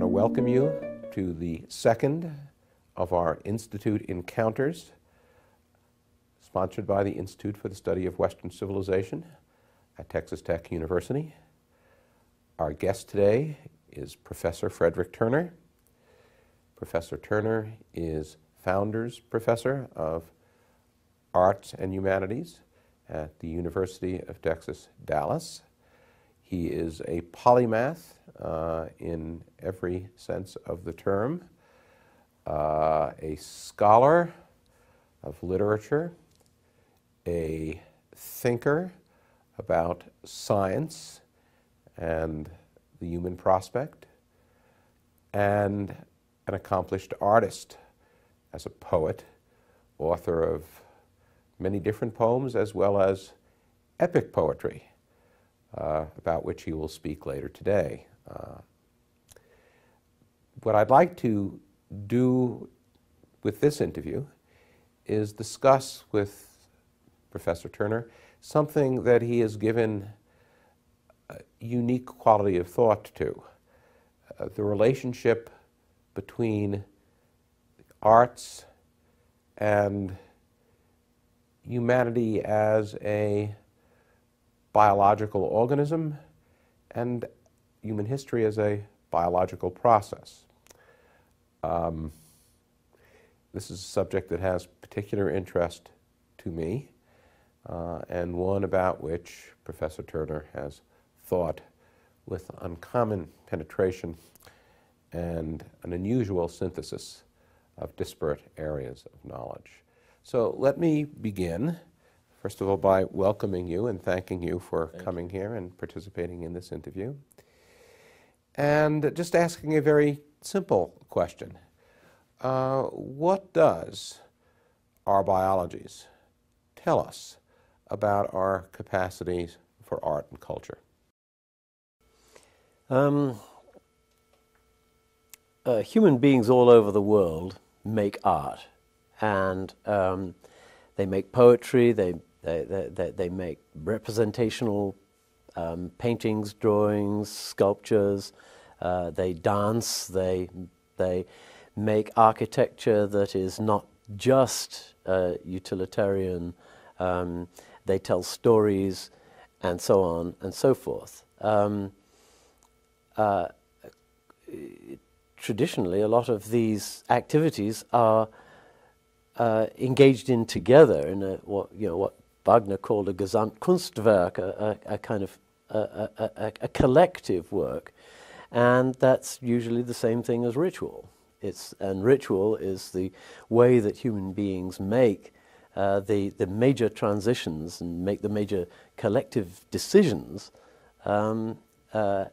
Want to welcome you to the second of our Institute Encounters, sponsored by the Institute for the Study of Western Civilization at Texas Tech University. Our guest today is Professor Frederick Turner. Professor Turner is Founders Professor of Arts and Humanities at the University of Texas, Dallas. He is a polymath uh, in every sense of the term, uh, a scholar of literature, a thinker about science and the human prospect, and an accomplished artist as a poet, author of many different poems as well as epic poetry, uh, about which he will speak later today. Uh, what I'd like to do with this interview is discuss with Professor Turner something that he has given a unique quality of thought to uh, the relationship between arts and humanity as a biological organism and human history as a biological process. Um, this is a subject that has particular interest to me uh, and one about which Professor Turner has thought with uncommon penetration and an unusual synthesis of disparate areas of knowledge. So let me begin, first of all, by welcoming you and thanking you for Thank coming here and participating in this interview. And just asking a very simple question. Uh, what does our biologies tell us about our capacities for art and culture? Um, uh, human beings all over the world make art, and um, they make poetry, they, they, they, they make representational um, paintings, drawings, sculptures, uh, they dance, they, they make architecture that is not just uh, utilitarian, um, they tell stories, and so on and so forth. Um, uh, traditionally, a lot of these activities are uh, engaged in together in a, what, you know, what Wagner called a Gesamtkunstwerk, a, a, a kind of a, a, collective work, and that's usually the same thing as ritual. It's, and ritual is the way that human beings make uh, the, the major transitions and make the major collective decisions um, uh,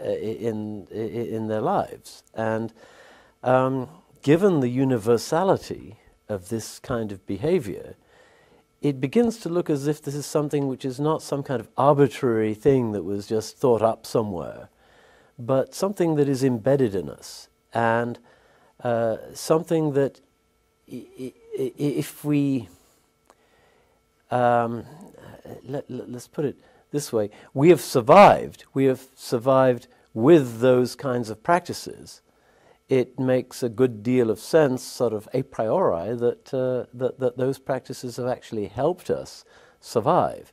in, in their lives. And um, given the universality of this kind of behavior, it begins to look as if this is something which is not some kind of arbitrary thing that was just thought up somewhere, but something that is embedded in us and uh, something that if we, um, let, us put it this way, we have survived. We have survived with those kinds of practices it makes a good deal of sense, sort of a priori, that, uh, that, that those practices have actually helped us survive,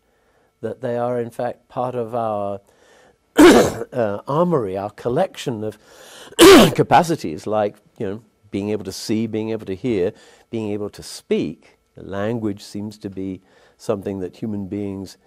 that they are in fact part of our uh, armory, our collection of capacities, like you know, being able to see, being able to hear, being able to speak. Language seems to be something that human beings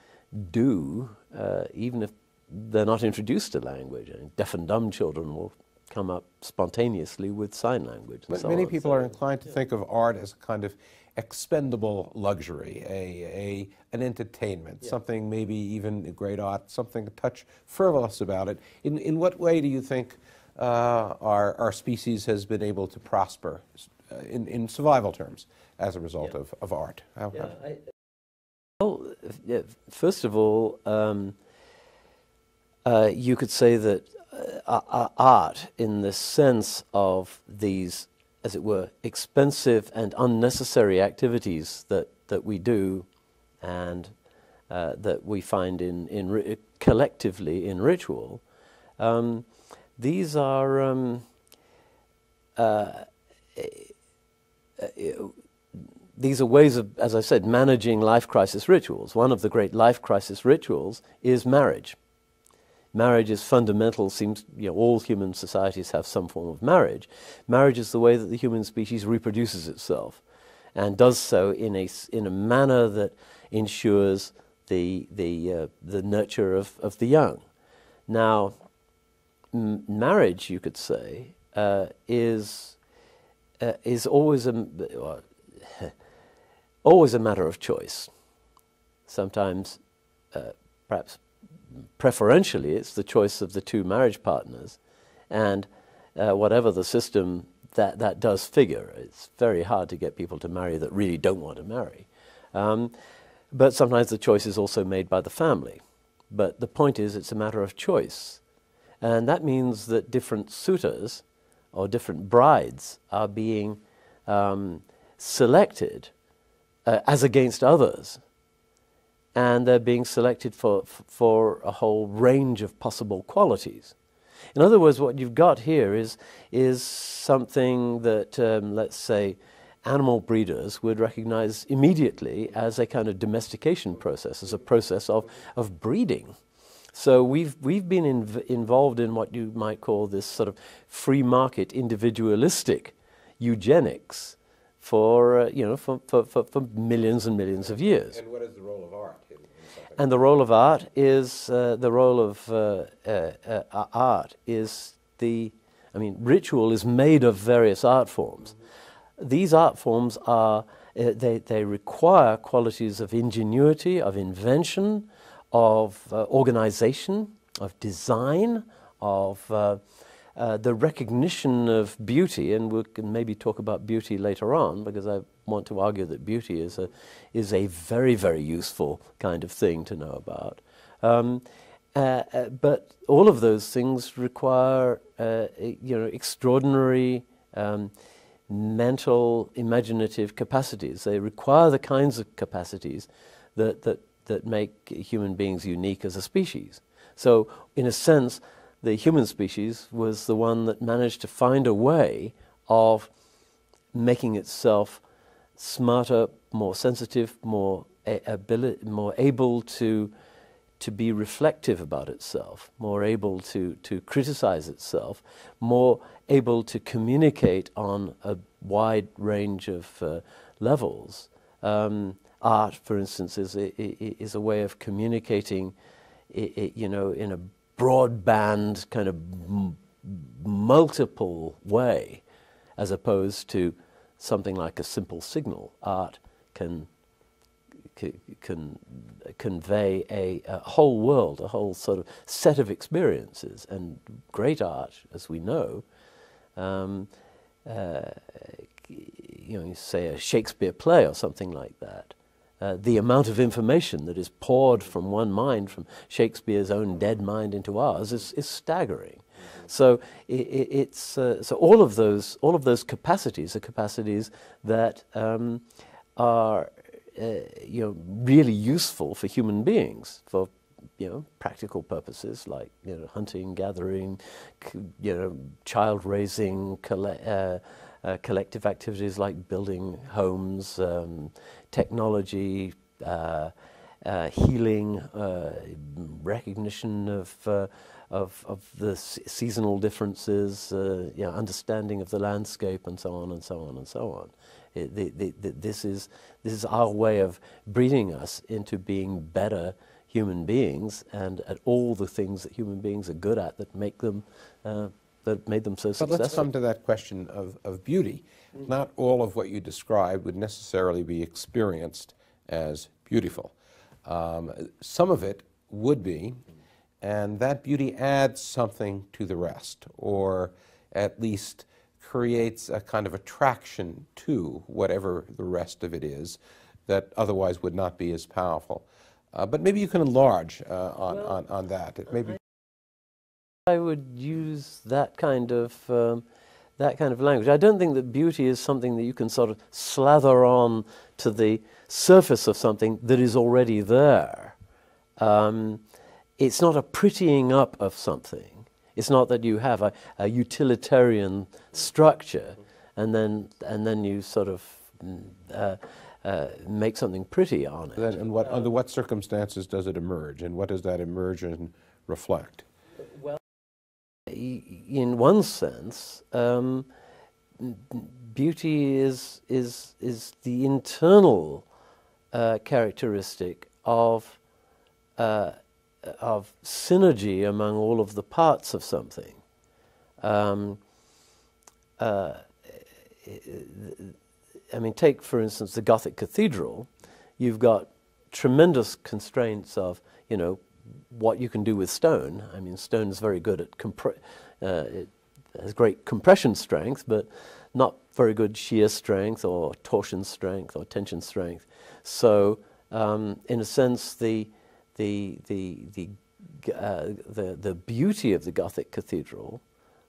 do, uh, even if they're not introduced to language. I mean, deaf and dumb children will come up spontaneously with sign language. But so many on. people so, are inclined to yeah. think of art as a kind of expendable luxury, a, a an entertainment, yeah. something maybe even great art, something a touch frivolous about it. In, in what way do you think uh, our, our species has been able to prosper uh, in, in survival terms as a result yeah. of, of art? How, yeah, I, well, first of all, um, uh, you could say that uh, art in the sense of these, as it were, expensive and unnecessary activities that, that we do and uh, that we find in, in collectively in ritual, um, these are um, uh, these are ways of, as I said, managing life crisis rituals. One of the great life crisis rituals is marriage. Marriage is fundamental, seems, you know, all human societies have some form of marriage. Marriage is the way that the human species reproduces itself and does so in a, in a manner that ensures the, the, uh, the nurture of, of the young. Now, m- marriage, you could say, uh, is, uh, is always a, always a matter of choice. Sometimes, uh, perhaps preferentially, it's the choice of the two marriage partners, and uh, whatever the system that that does figure, it's very hard to get people to marry that really don't want to marry. Um, but sometimes the choice is also made by the family. But the point is, it's a matter of choice. And that means that different suitors or different brides are being um, selected uh, as against others. And they're being selected for, for a whole range of possible qualities. In other words, what you've got here is, is something that, um, let's say, animal breeders would recognize immediately as a kind of domestication process, as a process of, of breeding. So we've, we've been inv- involved in what you might call this sort of free market individualistic eugenics for, uh, you know, for, for, for, for, millions and millions of years. And what is the role of art? In, in and the role of art is, uh, the role of uh, uh, uh, art is the, I mean, ritual is made of various art forms. Mm-hmm. These art forms are, uh, they, they require qualities of ingenuity, of invention, of organization, of design, of uh, the recognition of beauty, and we can maybe talk about beauty later on, because I want to argue that beauty is a, is a very, very useful kind of thing to know about. Um, uh, uh, but all of those things require, uh, you know, extraordinary um, mental, imaginative capacities. They require the kinds of capacities that, that, that make human beings unique as a species. So, in a sense, the human species was the one that managed to find a way of making itself smarter, more sensitive, more, ability, more able to, to be reflective about itself, more able to, to criticize itself, more able to communicate on a wide range of uh, levels. Um, art, for instance, is is a way of communicating, you know, in a broadband kind of multiple way as opposed to something like a simple signal. Art can, can convey a, a, whole world, a whole sort of set of experiences. And great art, as we know, um, uh, you know, you say a Shakespeare play or something like that, uh, the amount of information that is poured from one mind, from Shakespeare's own dead mind into ours, is, is staggering. So it, it's uh, so all of those all of those capacities are capacities that um, are uh, you know really useful for human beings for you know practical purposes like you know hunting, gathering, you know child raising, uh, uh, collective activities like building homes. Um, technology, uh, uh, healing, uh, recognition of, uh, of, of the seasonal differences, uh, you know, understanding of the landscape, and so on and so on and so on. It, the, the, the, this, is, this is our way of breeding us into being better human beings and at all the things that human beings are good at that make them uh, that made them so but successful. But let's come to that question of, of beauty. Not all of what you described would necessarily be experienced as beautiful. Um, some of it would be, and that beauty adds something to the rest, or at least creates a kind of attraction to whatever the rest of it is that otherwise would not be as powerful. Uh, but maybe you can enlarge uh, on, well, on, on, that. Maybe I would use that kind of um, that kind of language. I don't think that beauty is something that you can sort of slather on to the surface of something that is already there. Um, it's not a prettying up of something. It's not that you have a, a utilitarian structure and then, and then you sort of mm, uh, uh, make something pretty on it. Then, and what, under what circumstances does it emerge, and what does that emergence reflect? In one sense, um, beauty is, is, is the internal uh, characteristic of, uh, of synergy among all of the parts of something. Um, uh, I mean, take for instance the Gothic cathedral. You've got tremendous constraints of, you know, what you can do with stone. I mean, stone is very good at compre- uh, it has great compression strength, but not very good shear strength or torsion strength or tension strength. So, um, in a sense, the the the the, uh, the the beauty of the Gothic cathedral,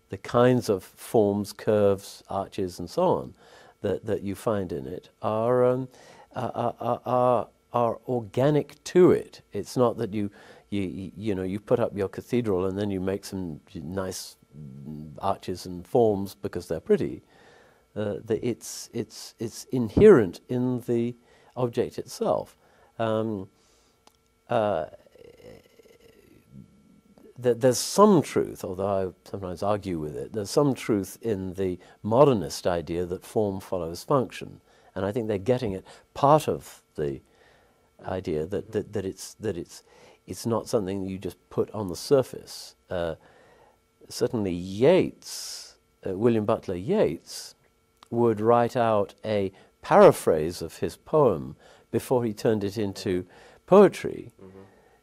the kinds of forms, curves, arches, and so on that that you find in it are um, are, are, are are organic to it. It's not that you you, you know, you put up your cathedral and then you make some nice arches and forms because they're pretty. Uh, the, it's, it's, it's inherent in the object itself. Um, uh, there's some truth, although I sometimes argue with it, there's some truth in the modernist idea that form follows function. And I think they're getting it part of the idea that, that, that, it's, that it's, it's not something you just put on the surface. Uh, certainly, Yeats, uh, William Butler Yeats, would write out a paraphrase of his poem before he turned it into poetry. Mm-hmm.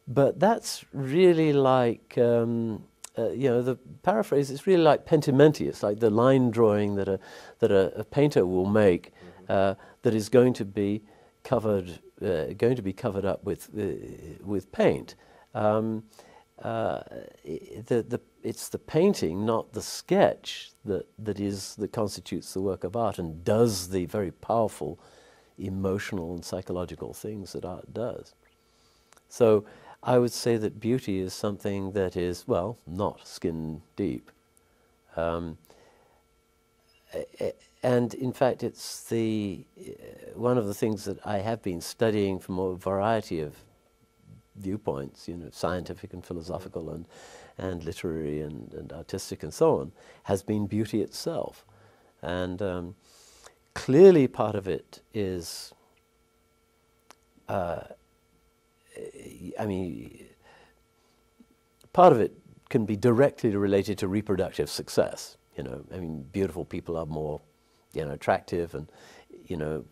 But that's really like, um, uh, you know, the paraphrase is really like pentimenti. It's like the line drawing that a, that a, a painter will make mm-hmm. uh, that is going to be covered uh, going to be covered up with uh, with paint. Um, uh, the, the, it's the painting, not the sketch, that, that is that constitutes the work of art and does the very powerful emotional and psychological things that art does. So I would say that beauty is something that is, well, not skin deep. Um, and in fact, it's the uh, one of the things that I have been studying from a variety of viewpoints, you know, scientific and philosophical and, and literary and, and artistic and so on, has been beauty itself. And um, clearly part of it is, uh, I mean, part of it can be directly related to reproductive success. You know, I mean, beautiful people are more you know, attractive and, you know,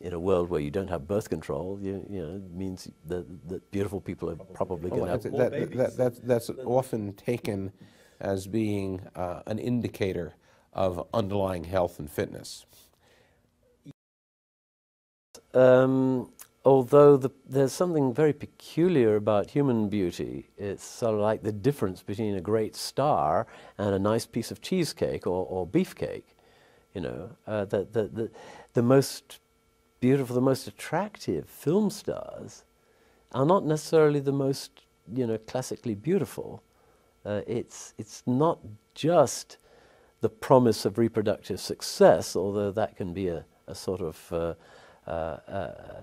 in a world where you don't have birth control, you, you know, it means that, that beautiful people are probably, going to have that, that, that, that, That's often taken as being uh, an indicator of underlying health and fitness. Um, although the, there's something very peculiar about human beauty, it's sort of like the difference between a great star and a nice piece of cheesecake or, or beefcake. You know, uh, the, the, the, the most beautiful, the most attractive film stars are not necessarily the most, you know, classically beautiful. Uh, it's, it's not just the promise of reproductive success, although that can be a, a sort of uh, uh, uh,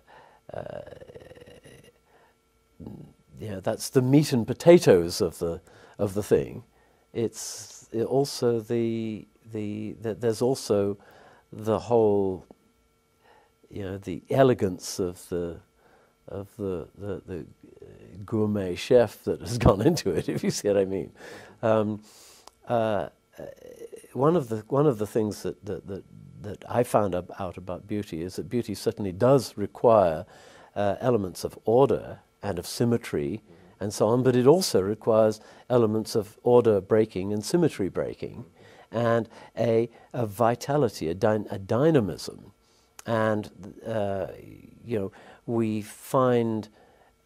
you know, that's the meat and potatoes of the, of the thing. It's also the, the, the, there's also the whole, you know, the elegance of the, of the, the, the gourmet chef that has gone into it, if you see what I mean. Um, uh, one of the one of the things that, that, that, that I found out about beauty is that beauty certainly does require uh, elements of order and of symmetry and so on, but it also requires elements of order breaking and symmetry breaking and a, a vitality, a, dy- a, dynamism. And, uh, you know, we find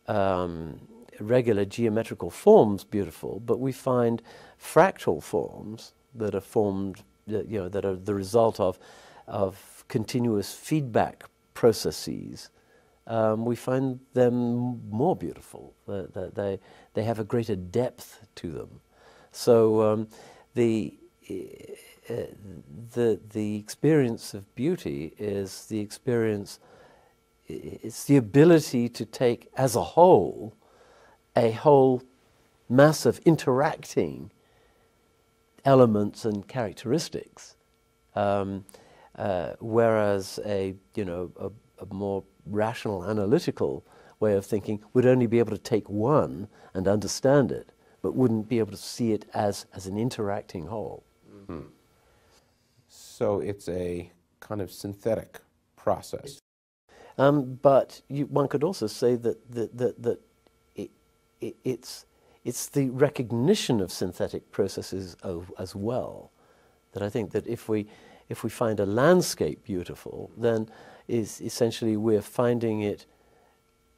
um, regular geometrical forms beautiful, but we find fractal forms that are formed, you know, that are the result of, of continuous feedback processes. Um, we find them more beautiful. They, they, they have a greater depth to them. So um, the, uh, the, the experience of beauty is the experience, it's the ability to take as a whole a whole mass of interacting elements and characteristics. Um, uh, whereas a, you know, a, a more rational, analytical way of thinking would only be able to take one and understand it, but wouldn't be able to see it as, as an interacting whole. Mm-hmm. So it's a kind of synthetic process. Um, but you, one could also say that, that, that, that it, it, it's, it's the recognition of synthetic processes as well. That I think that if we, if we find a landscape beautiful, then is essentially we're finding it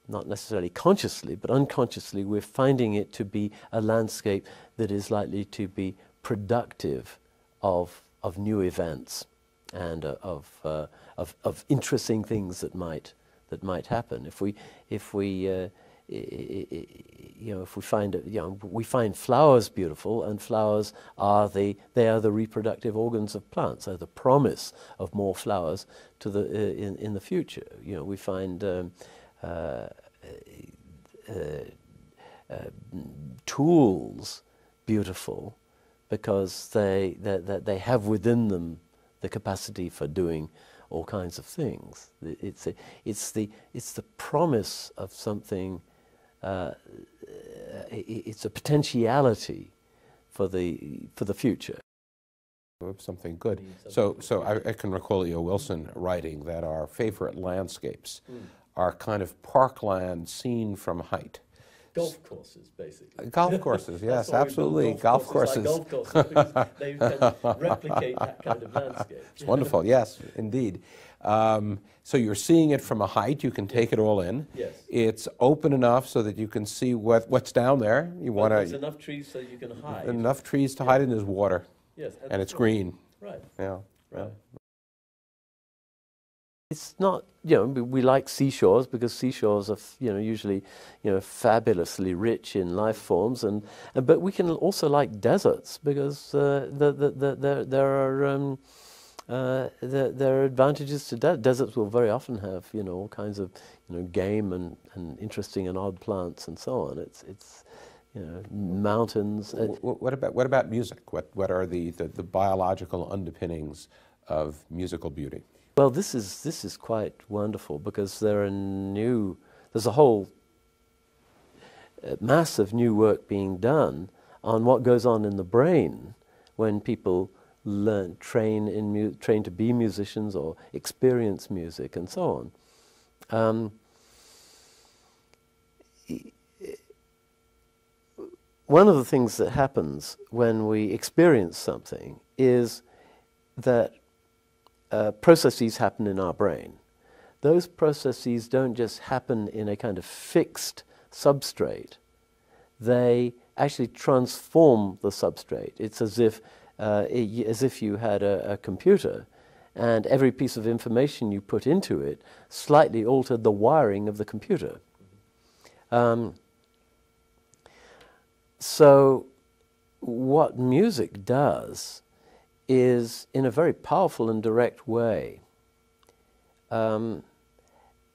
not necessarily consciously, but unconsciously, we're finding it to be a landscape that is likely to be productive of, of new events and uh, of, uh, of, of interesting things that might, that might happen. If we, if we uh, you know, if we find, you know, we find flowers beautiful, and flowers are the, they are the reproductive organs of plants. They're the promise of more flowers to the, uh, in, in the future. You know, we find um, uh, uh, uh, tools beautiful because they, they, they have within them the capacity for doing all kinds of things. It's, a, it's, the, it's the promise of something uh, it's a potentiality for the, for the future. Something good. So, so I, I, can recall E.O. Wilson writing that our favorite landscapes mm. are kind of parkland seen from height. Golf courses, basically. Golf courses, yes, absolutely. Golf, golf courses. Like golf courses they can replicate that kind of landscape. It's wonderful, yes, indeed. Um, so you're seeing it from a height. You can take it all in. Yes. It's open enough so that you can see what, what's down there. You want to. There's enough trees so you can hide. Enough trees to yeah. hide in. There's water. Yes. And it's green. Right. Yeah. Right. It's not, you know, we like seashores because seashores are, you know, usually, you know, fabulously rich in life forms, and, and but we can also like deserts because uh, the, the, the, the, there are. Um, uh, there, there, are advantages to de- deserts. Will very often have you know all kinds of you know game and, and interesting and odd plants and so on. It's it's you know mountains. What, what about what about music? What what are the, the, the biological underpinnings of musical beauty? Well, this is this is quite wonderful because there are new. There's a whole uh, mass of new work being done on what goes on in the brain when people learn, train, in train to be musicians or experience music and so on. Um, one of the things that happens when we experience something is that uh, processes happen in our brain. Those processes don't just happen in a kind of fixed substrate, they actually transform the substrate. It's as if uh, as if you had a, a, computer, and every piece of information you put into it slightly altered the wiring of the computer. Um, so, what music does is, in a very powerful and direct way, um,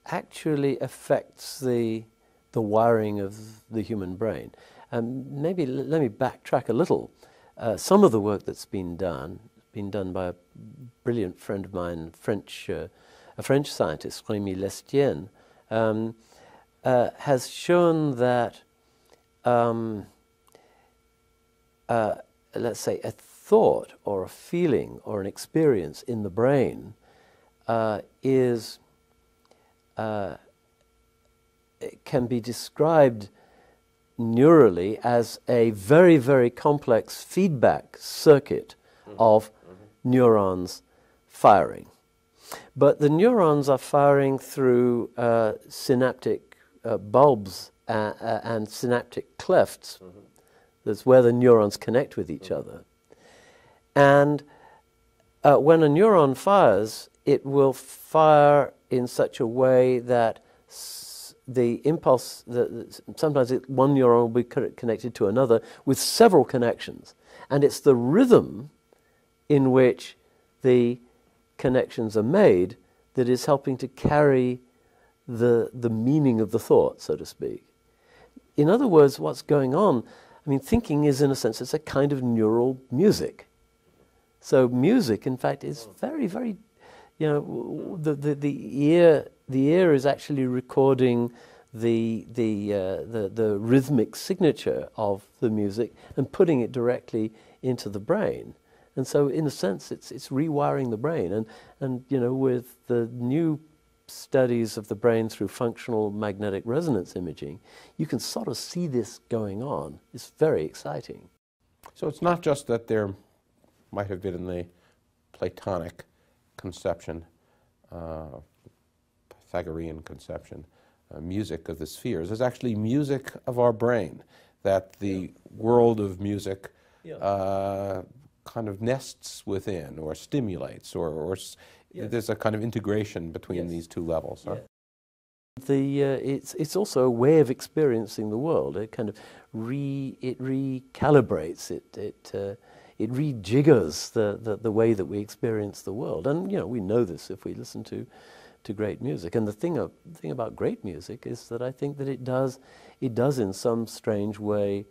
actually affects the, the wiring of the human brain. Um, maybe let me backtrack a little. Uh, some of the work that's been done, been done by a brilliant friend of mine, French, uh, a French scientist, Rémi Lestienne, um, uh, has shown that, um, uh, let's say, a thought or a feeling or an experience in the brain uh, is can be described neurally as a very, very complex feedback circuit mm-hmm. of mm-hmm. neurons firing. But the neurons are firing through uh, synaptic uh, bulbs uh, uh and synaptic clefts. Mm-hmm. That's where the neurons connect with each mm-hmm. other. And uh, when a neuron fires, it will fire in such a way that the impulse, the, the, sometimes it, one neuron will be connected to another with several connections. And it's the rhythm in which the connections are made that is helping to carry the, the meaning of the thought, so to speak. In other words, what's going on, I mean, thinking is, in a sense, it's a kind of neural music. So music, in fact, is very, very, you know, the, the, the, ear, the ear is actually recording the, the, uh, the, the rhythmic signature of the music and putting it directly into the brain. And so, in a sense, it's, it's rewiring the brain. And, and, you know, with the new studies of the brain through functional magnetic resonance imaging, you can sort of see this going on. It's very exciting. So it's not just that there might have been in the Platonic conception, uh, Pythagorean conception, uh, music of the spheres. There's actually music of our brain, that the yeah. world of music yeah. uh, kind of nests within or stimulates, or, or yeah. there's a kind of integration between yes. these two levels. Huh? The, uh, it's, it's also a way of experiencing the world. It kind of re, it recalibrates, it, it, uh, it rejiggers the, the, the way that we experience the world. And, you know, we know this if we listen to to great music. And the thing, of, thing about great music is that I think that it does, it does in some strange way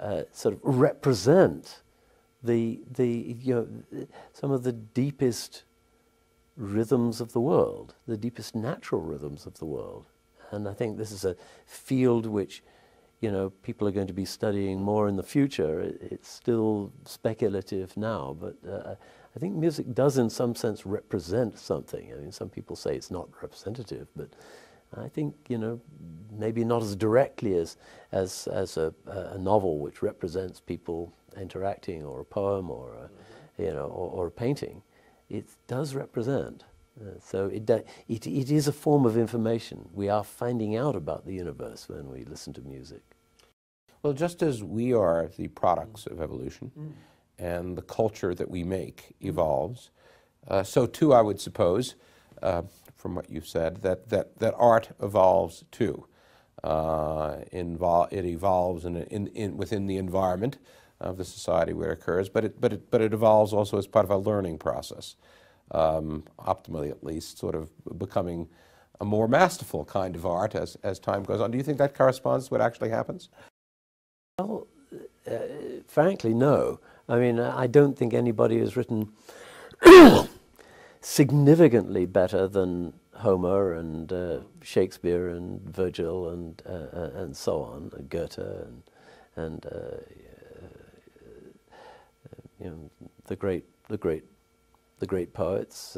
uh, sort of represent the, the, you know, some of the deepest rhythms of the world, the deepest natural rhythms of the world. And I think this is a field which, you know, people are going to be studying more in the future. it's still speculative now, but uh, I think music does, in some sense, represent something. I mean, some people say it's not representative, but I think you know maybe not as directly as as as a, a novel which represents people interacting, or a poem, or a, you know, or, or, a painting. It does represent. Uh, so it, it it is a form of information. We are finding out about the universe when we listen to music. Well, just as we are the products of evolution. Mm and the culture that we make evolves. Uh, so too, I would suppose, uh, from what you've said, that, that, that art evolves too. Uh, invol it evolves in, in, in, within the environment of the society where it occurs, but it, but it, but it evolves also as part of a learning process, um, optimally at least, sort of becoming a more masterful kind of art as, as time goes on. Do you think that corresponds to what actually happens? Well, uh, frankly, no. I mean, I don't think anybody has written significantly better than Homer and uh, Shakespeare and Virgil and uh, uh and so on, and Goethe and and uh, uh, you know the great the great the great poets.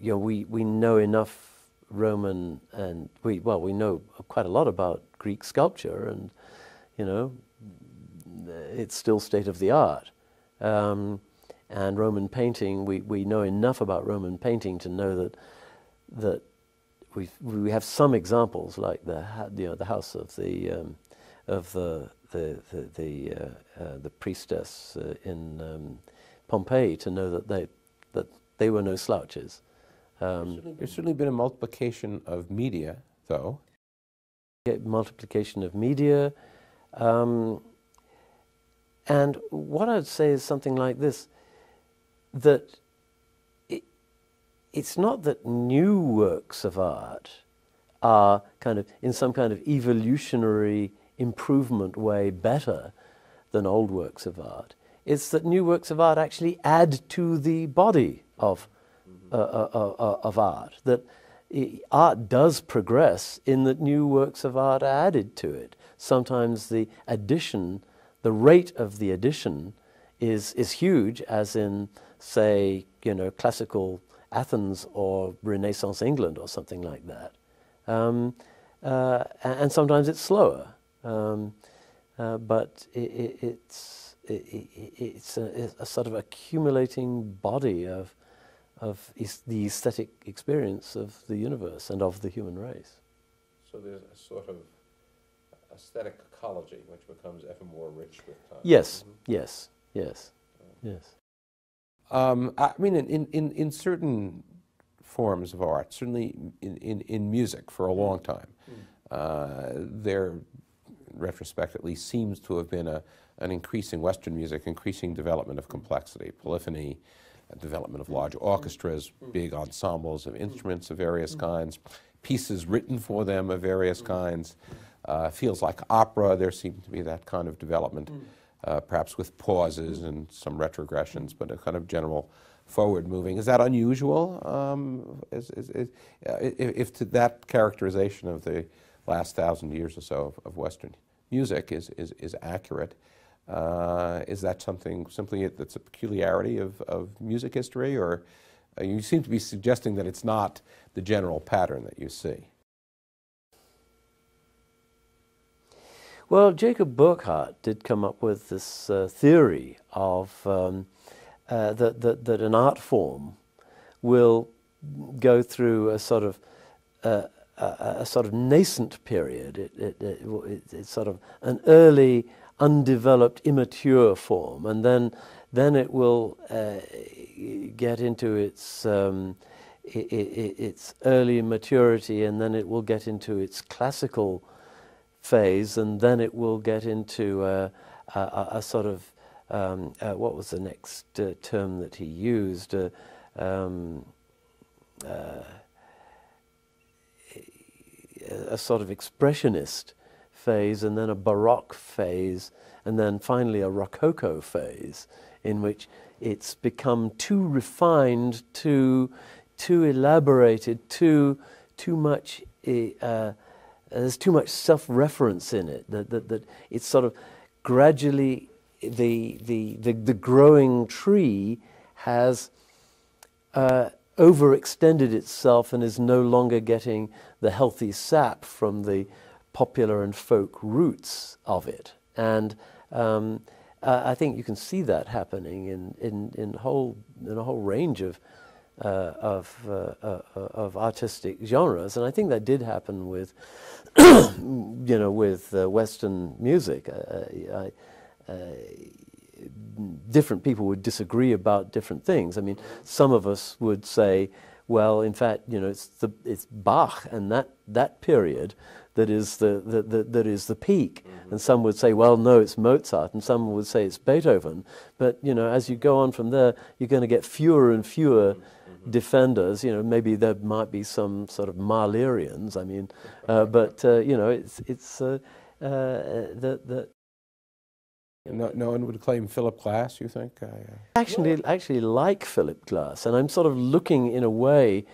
you know, we we know enough Roman and we well we know quite a lot about Greek sculpture and you know it's still state of the art. Um, and Roman painting, we, we know enough about Roman painting to know that that we we have some examples like the you know the house of the um, of the the the the, uh, uh, the priestess uh, in um, Pompeii to know that they that they were no slouches. Um, There's certainly been a multiplication of media, though. Multiplication of media. Um, and what I'd say is something like this that it, it's not that new works of art are kind of, in some kind of evolutionary improvement way, better than old works of art. It's that new works of art actually add to the body of, uh, uh, uh, uh of art. That art does progress in that new works of art are added to it. Sometimes the addition the rate of the addition is, is huge, as in, say, you know, classical Athens or Renaissance England or something like that. Um, uh, and sometimes it's slower, um, uh, but it, it, it's, it, it's, a, it's, a, sort of accumulating body of, of the aesthetic experience of the universe and of the human race. So there's a sort of aesthetic ecology, which becomes ever more rich with time. Yes, mm-hmm. yes, yes, yes. Um, I mean, in, in, in certain forms of art, certainly in, in, in music for a long time, mm. uh, there, in retrospect at least, seems to have been a, an increasing Western music, increasing development of complexity, polyphony, development of large orchestras, big ensembles of instruments of various kinds, pieces written for them of various kinds. Uh, feels like opera. There seems to be that kind of development, uh, perhaps with pauses and some retrogressions, but a kind of general forward moving. Is that unusual? Um, is, is, is, uh, if, if to that characterization of the last thousand years or so of, of Western music is, is, is accurate, uh, is that something simply that's a peculiarity of, of music history, or uh, you seem to be suggesting that it's not the general pattern that you see? Well, Jacob Burckhardt did come up with this uh, theory of um, uh, that, that, that an art form will go through a sort of uh, a, a, sort of nascent period. It, it, it, it's sort of an early, undeveloped, immature form, and then then it will uh, get into its um, its early maturity, and then it will get into its classical phase, and then it will get into a, a, a sort of um, uh, what was the next uh, term that he used? Uh, um, uh, a sort of expressionist phase, and then a Baroque phase, and then finally a Rococo phase, in which it's become too refined, too, too elaborated, too, too much. Uh, there's too much self-reference in it. That, that, that it's sort of gradually the, the, the, the growing tree has uh, overextended itself and is no longer getting the healthy sap from the popular and folk roots of it. And um, uh, I think you can see that happening in, in, in, whole, in a whole range of, uh, of, uh, uh, of artistic genres. And I think that did happen with, you know, with uh, Western music. I, uh, different people would disagree about different things. I mean, some of us would say, well, in fact, you know, it's, the, it's Bach and that, that period that is the, the, the that is the peak. Mm-hmm. And some would say, well, no, it's Mozart, and some would say it's Beethoven. But, you know, as you go on from there, you're going to get fewer and fewer mm-hmm. defenders. You know, maybe there might be some sort of Mahlerians, I mean, uh, but, uh, you know, it's, it's uh, uh the, the, no, no one would claim Philip Glass, you think? I, uh... Actually, actually like Philip Glass, and I'm sort of looking in a way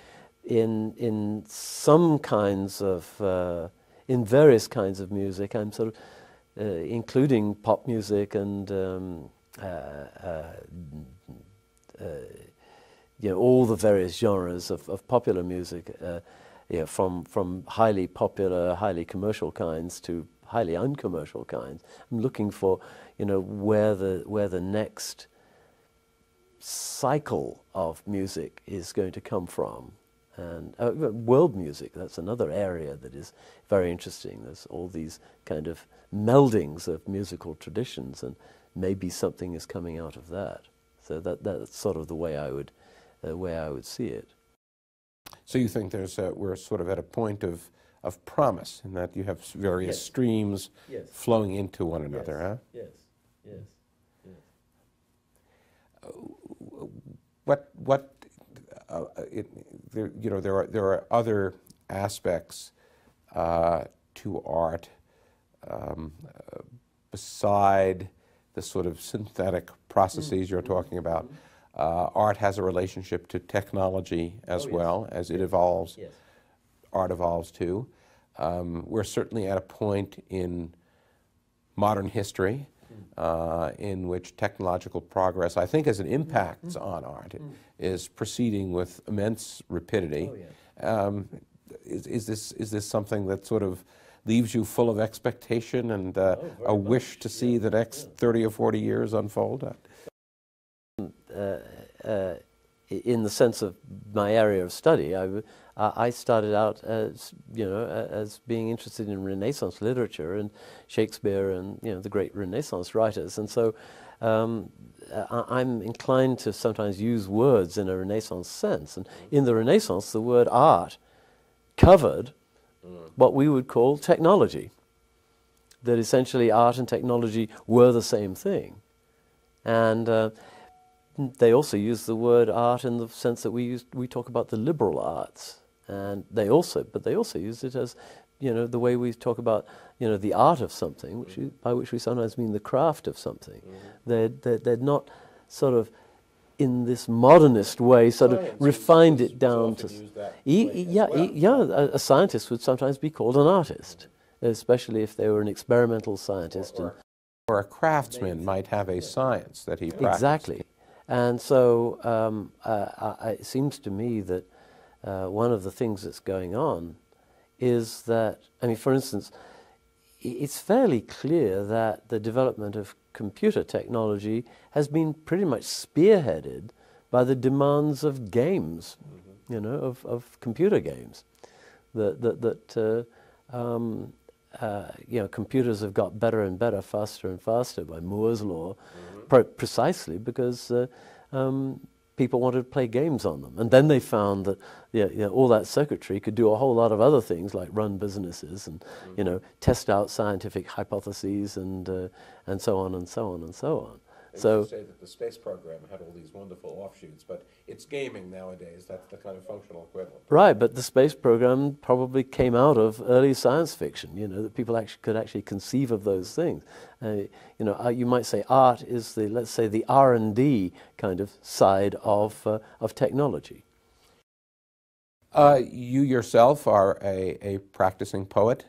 in, in some kinds of, uh, in various kinds of music. I'm sort of uh, including pop music and um, uh, uh, uh, you know, all the various genres of, of popular music, you know, from, from highly popular, highly commercial kinds to highly uncommercial kinds. I'm looking for you know, where the, where the next cycle of music is going to come from. And uh, world music, that's another area that is very interesting. There's all these kind of meldings of musical traditions, and maybe something is coming out of that. So that, that's sort of the way I would, uh, way I would see it. So you think there's a, we're sort of at a point of, of promise in that you have various yes. streams yes. flowing into one another, yes. huh? Yes. Yes. yes. what what uh, it, there, you know there are there are other aspects uh, to art um, uh, beside the sort of synthetic processes mm-hmm. you're talking about. Uh, art has a relationship to technology as oh, well yes. as it evolves. Yes. Art evolves too. Um, we're certainly at a point in modern history uh, in which technological progress, I think, as it impacts mm. on art, mm. is proceeding with immense rapidity. Oh, yeah. um, is, is, this, is this something that sort of leaves you full of expectation and uh, oh, a wish much. to see yeah. the next yeah. 30 or 40 years unfold? Uh, uh, in the sense of my area of study, I, I started out as you know as being interested in Renaissance literature and Shakespeare and you know the great Renaissance writers, and so um, I'm inclined to sometimes use words in a Renaissance sense. And in the Renaissance, the word art covered what we would call technology. that essentially art and technology were the same thing. And uh, they also use the word art in the sense that we, use, we talk about the liberal arts. And they also, but they also use it as, you know, the way we talk about, you know, the art of something, which we, by which we sometimes mean the craft of something. Mm-hmm. They're, they're, they're not sort of in this modernist way, sort of refined it down to. E- yeah, well. e- yeah. A, a, scientist would sometimes be called an artist, especially if they were an experimental scientist. Or, or, or a craftsman might have a science that he practiced. Exactly, and so um, uh, I, it seems to me that uh, one of the things that's going on is that I mean, for instance, it's fairly clear that the development of computer technology has been pretty much spearheaded by the demands of games, mm-hmm. you know, of, of computer games. That, that, that uh, um, uh, you know, computers have got better and better, faster and faster by Moore's law, mm-hmm. Precisely because uh, um, people wanted to play games on them. And then they found that yeah, yeah, all that circuitry could do a whole lot of other things like run businesses and mm-hmm. you know test out scientific hypotheses and uh, and so on and so on and so on. They so say that the space program had all these wonderful offshoots, but it's gaming nowadays. That's the kind of functional equivalent. Right, but the space program probably came out of early science fiction. You know that people actually could actually conceive of those things. Uh, you know, uh, you might say art is the let's say the R and D kind of side of uh, of technology. Uh, you yourself are a, a practicing poet.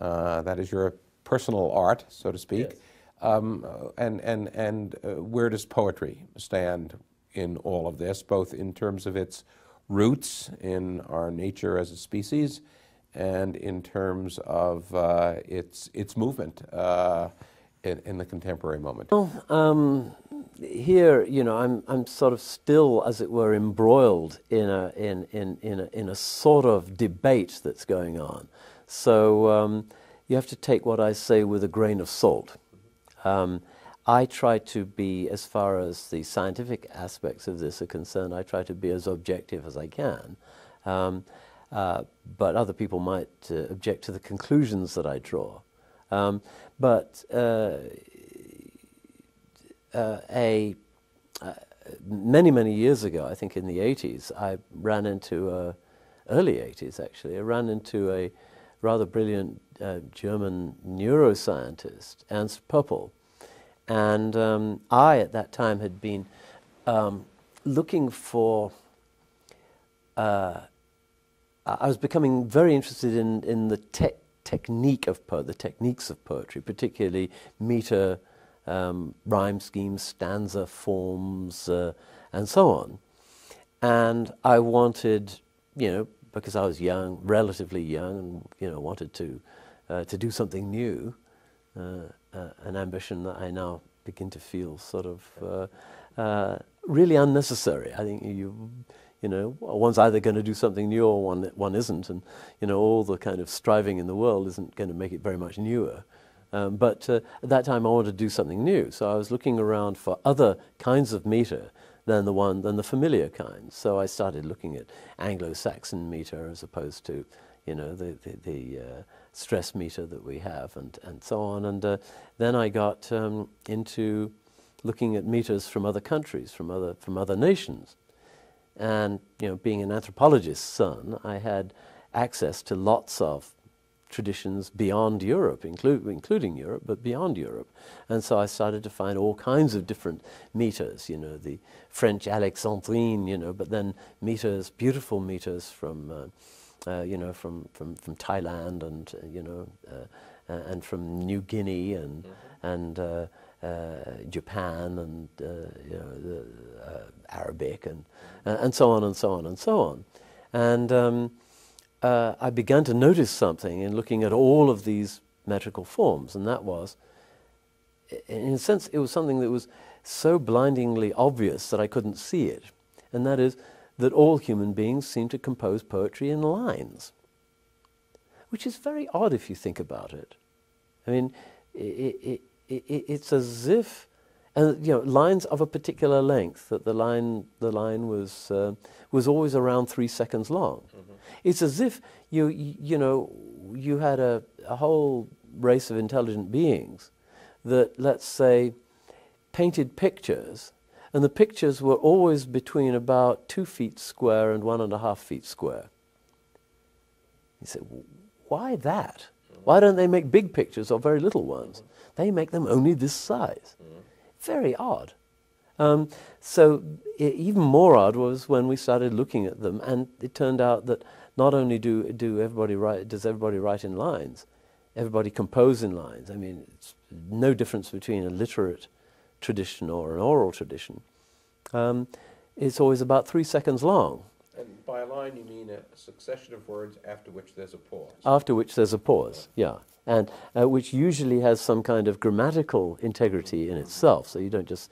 Mm-hmm. that is your personal art, so to speak. Yes. Um, and and, and uh, where does poetry stand in all of this, both in terms of its roots in our nature as a species and in terms of uh, its, its movement uh, in, in, the contemporary moment? Well, um, here, you know, I'm, I'm sort of still, as it were, embroiled in a, in, in, in, a, in a sort of debate that's going on. So um, you have to take what I say with a grain of salt. Um, I try to be, as far as the scientific aspects of this are concerned, I try to be as objective as I can. Um, uh, but other people might uh, object to the conclusions that I draw. Um, but uh, uh a uh, many many years ago, I think in the 80s, I ran into a, early 80s actually. I ran into a rather brilliant uh, German neuroscientist, Ernst Poppel. And um, I, at that time, had been um, looking for. Uh, I was becoming very interested in, in the te- technique of the techniques of poetry, particularly meter, um, rhyme schemes, stanza forms, uh, and so on. And I wanted, you know, because I was young, relatively young, and you know, wanted to uh, to do something new, uh, uh, an ambition that I now begin to feel sort of uh, uh, really unnecessary. I think you, you know, one's either going to do something new or one one isn't, and you know, all the kind of striving in the world isn't going to make it very much newer. Um, but uh, at that time, I wanted to do something new, so I was looking around for other kinds of meter than the one than the familiar kinds. So I started looking at Anglo-Saxon meter as opposed to, you know, the the, the uh, stress meter that we have, and and so on. And uh, then I got um, into looking at meters from other countries, from other from other nations, and you know, being an anthropologist's son, I had access to lots of traditions beyond Europe, inclu- including Europe, but beyond Europe. And so I started to find all kinds of different meters, you know, the French Alexandrine, you know, but then meters, beautiful meters from, uh, uh, you know, from, from, from Thailand and, uh, you know, uh, uh, and from New Guinea and, mm-hmm. and uh, Japan and, you know, the, Arabic and, and so on and so on and so on. And um, uh, I began to notice something in looking at all of these metrical forms, and that was, in a sense, it was something that was so blindingly obvious that I couldn't see it, and that is that all human beings seem to compose poetry in lines, which is very odd if you think about it. I mean, it, it, it, it's as if, and you know, lines of a particular length. That the line, the line was uh, was always around three seconds long. Mm-hmm. It's as if you, you know, you had a, a whole race of intelligent beings that, let's say, painted pictures, and the pictures were always between about two feet square and one and a half feet square. He said, why that? Why don't they make big pictures or very little ones? They make them only this size. Mm-hmm. Very odd. Um, so even more odd was when we started looking at them, and it turned out that not only do, do everybody write, does everybody write in lines, everybody compose in lines. I mean, it's no difference between a literate tradition or an oral tradition. Um, it's always about three seconds long. And by a line, you mean a succession of words after which there's a pause. After which there's a pause, yeah. And uh, which usually has some kind of grammatical integrity in itself, so you don't just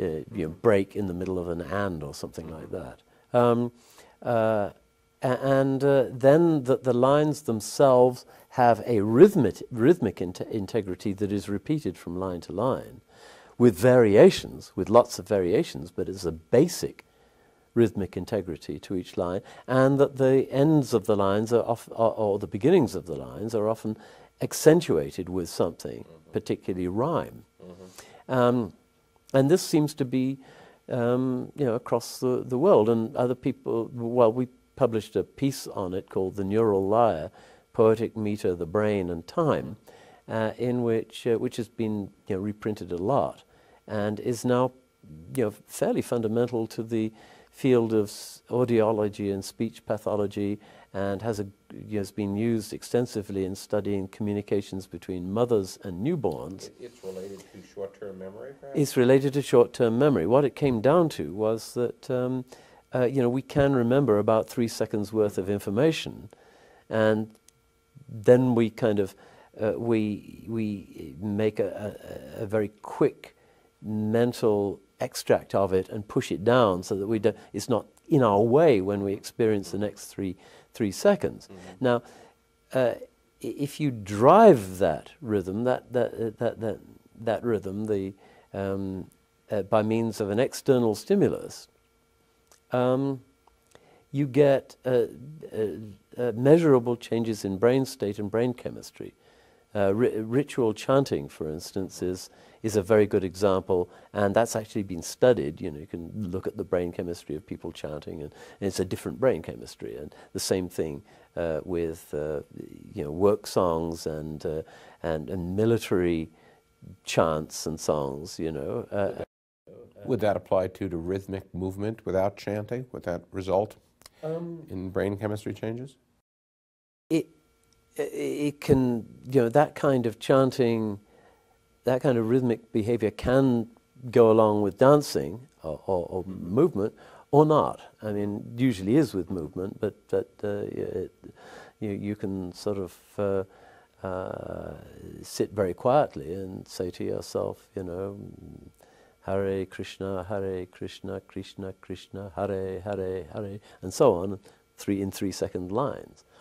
uh, you know, break in the middle of an and or something like that. Um, uh, and uh, then the, the, lines themselves have a rhythmic, rhythmic in integrity that is repeated from line to line with variations, with lots of variations, but it's a basic rhythmic integrity to each line, and that the ends of the lines are, off, or, or the beginnings of the lines are often accentuated with something, mm-hmm. particularly rhyme. Mm-hmm. Um, and this seems to be, um, you know, across the, the world. And other people, well, we published a piece on it called The Neural Lyre, Poetic Meter, the Brain and Time, uh, in which, uh, which has been you know, reprinted a lot and is now you know, fairly fundamental to the field of audiology and speech pathology and has, a, has been used extensively in studying communications between mothers and newborns. It's related to short-term memory, perhaps? It's related to short-term memory. What it came down to was that, um, uh, you know, we can remember about three seconds worth of information, and then we kind of, uh, we, we make a, a, a very quick mental extract of it and push it down so that we don't, it's not in our way when we experience the next three three seconds. Mm-hmm. Now, uh, if you drive that rhythm, that, that, uh, that, that, that rhythm, the, um, uh, by means of an external stimulus, um, you get uh, uh, uh, measurable changes in brain state and brain chemistry. Ri- ritual chanting, for instance, is is a very good example, and that's actually been studied. You know, you can look at the brain chemistry of people chanting, and, and it's a different brain chemistry. And the same thing uh, with uh, you know work songs and, uh, and and military chants and songs. You know. Uh, Would that apply to the rhythmic movement without chanting? Would that result um, in brain chemistry changes? It it can you know that kind of chanting that kind of rhythmic behavior can go along with dancing or, or, or mm-hmm. movement or not. I mean, usually is with movement, but, but uh, it, you, you can sort of uh, uh, sit very quietly and say to yourself, you know, Hare Krishna, Hare Krishna, Krishna Krishna, Hare Hare Hare, and so on, three in three second lines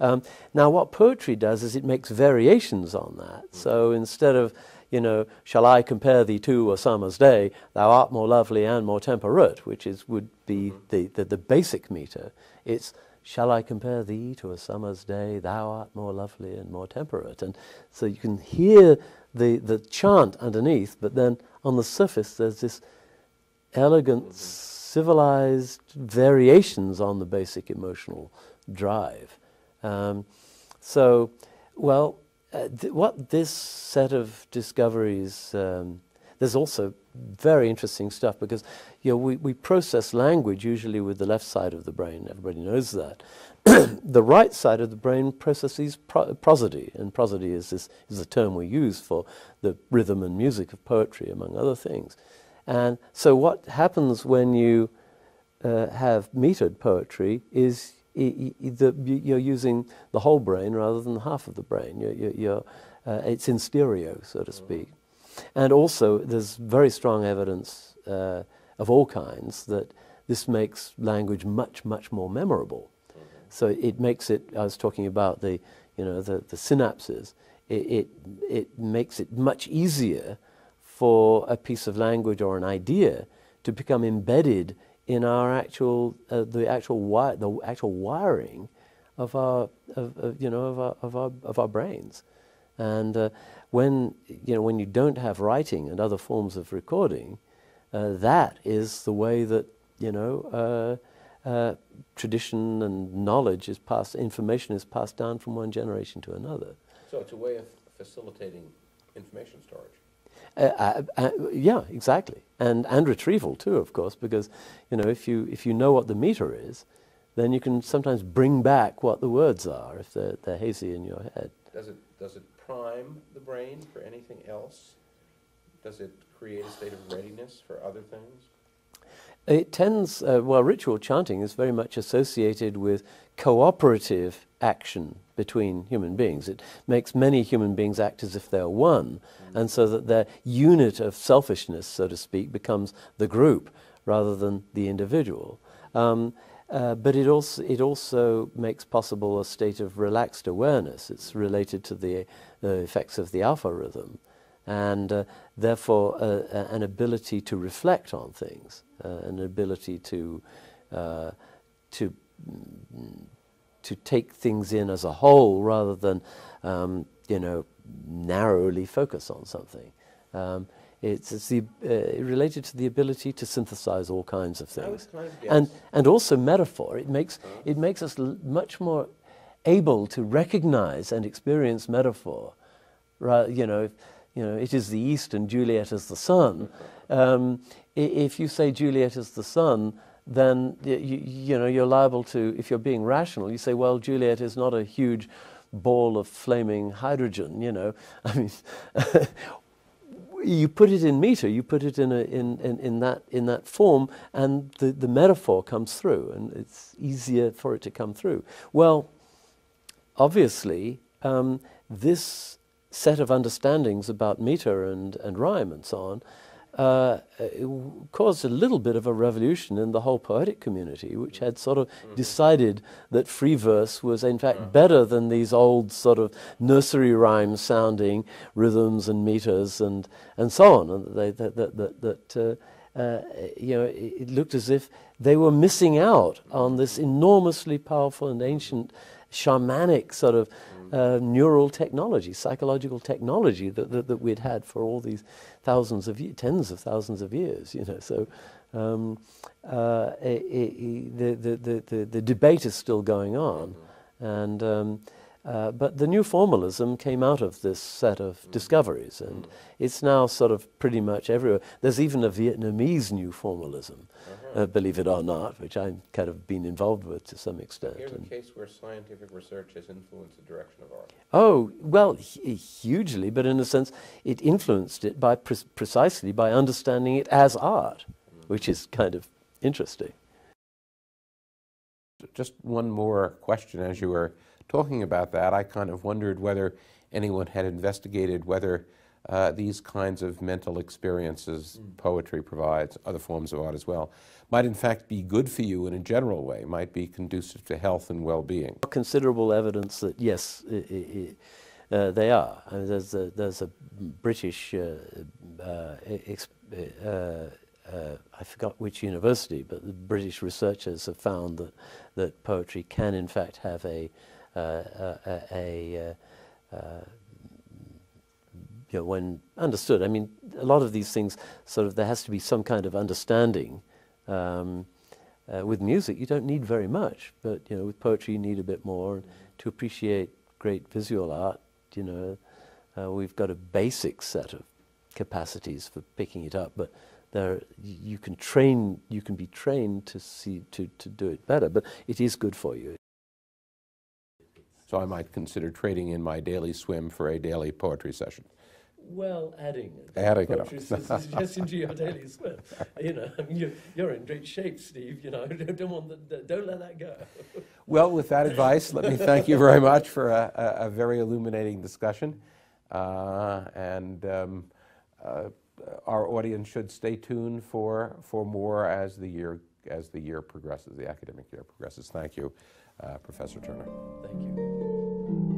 Um, now, what poetry does is it makes variations on that. So instead of, you know, shall I compare thee to a summer's day, thou art more lovely and more temperate, which is, would be mm-hmm. the, the, the basic meter, it's shall I compare thee to a summer's day, thou art more lovely and more temperate. And so you can hear the, the chant underneath, but then on the surface there's this elegant, mm-hmm. civilized variations on the basic emotional drive. Um, so, well, uh, th- what this set of discoveries, um, there's also very interesting stuff because you know, we, we process language usually with the left side of the brain, everybody knows that. the right side of the brain processes pro- prosody, and prosody is, this, is the term we use for the rhythm and music of poetry, among other things. And so, what happens when you uh, have metered poetry is you're using the whole brain rather than half of the brain. You're, you're, uh, it's in stereo, so to speak. And also, there's very strong evidence uh, of all kinds that this makes language much, much more memorable. So it makes it, I was talking about the, you know, the, the synapses, it, it, it makes it much easier for a piece of language or an idea to become embedded in our actual, uh, the, actual wi- the actual wiring of our, of, of, you know, of our, of our, of our brains. And uh, when, you know, when you don't have writing and other forms of recording, uh, that is the way that, you know, uh, uh, tradition and knowledge is passed, information is passed down from one generation to another. So it's a way of facilitating information storage. Uh, uh, uh, yeah, exactly, and and retrieval too, of course, because you know if you if you know what the meter is, then you can sometimes bring back what the words are if they're, they're hazy in your head. Does it does it prime the brain for anything else? Does it create a state of readiness for other things? It tends, uh, well, ritual chanting is very much associated with cooperative action between human beings. It makes many human beings act as if they're one, and so that their unit of selfishness, so to speak, becomes the group rather than the individual. Um, uh, but it also, it also makes possible a state of relaxed awareness. It's related to the, the effects of the alpha rhythm, and uh, therefore uh, an ability to reflect on things, uh, an ability to, uh, to to take things in as a whole rather than, um, you know, narrowly focus on something. Um, it's, it's the, uh, related to the ability to synthesize all kinds of things. Kind of and, and also metaphor. It makes, uh-huh. it makes us l- much more able to recognize and experience metaphor. Right, you know, if, you know, it is the east and Juliet is the sun. Um, if you say Juliet is the sun, then you, you know you're liable to, if you're being rational, you say, well, Juliet is not a huge ball of flaming hydrogen. You know, I mean, you put it in meter, you put it in, a, in, in, in, that, in that form, and the, the metaphor comes through, and it's easier for it to come through. Well, obviously, um, this set of understandings about meter and, and rhyme and so on uh, caused a little bit of a revolution in the whole poetic community, which had sort of mm-hmm. decided that free verse was in fact better than these old sort of nursery rhyme sounding rhythms and meters and, and so on. And they, that, that, that, that uh, uh, you know, it, it looked as if they were missing out on this enormously powerful and ancient shamanic sort of uh, neural technology, psychological technology that, that, that, we'd had for all these thousands of years, tens of thousands of years, you know. So um, uh, it, it, the, the, the, the, debate is still going on. And, um, uh, but the new formalism came out of this set of discoveries, and it's now sort of pretty much everywhere. There's even a Vietnamese new formalism, uh-huh. uh, believe it or not, which I've kind of been involved with to some extent. Here's a case where scientific research has influenced the direction of art. Oh, well, hugely, but in a sense, it influenced it by pre- precisely by understanding it as art, mm. which is kind of interesting. Just one more question as you were talking about that. I kind of wondered whether anyone had investigated whether uh, these kinds of mental experiences mm. poetry provides, other forms of art as well, might in fact be good for you in a general way, might be conducive to health and well-being. Considerable evidence that yes, it, it, uh, they are. I mean, there's, a, there's a British, uh, uh, uh, uh, I forgot which university, but the British researchers have found that, that poetry can in fact have a, a, a you know, when understood. I mean, a lot of these things, sort of, there has to be some kind of understanding. Um, uh, with music, you don't need very much, but you know, with poetry, you need a bit more. To appreciate great visual art, you know, uh, we've got a basic set of capacities for picking it up, but there you can train, you can be trained to see to, to do it better. But it is good for you. So I might consider trading in my daily swim for a daily poetry session well, adding adding poetry suggesting to your daily swim. You know, I mean, you're, you're in great shape, Steve. You know, don't, don't want the, don't let that go. well, with that advice, let me thank you very much for a, a, a very illuminating discussion, uh, and um, uh, our audience should stay tuned for, for more as the year as the year progresses, the academic year progresses. Thank you, Uh, Professor Turner. Thank you.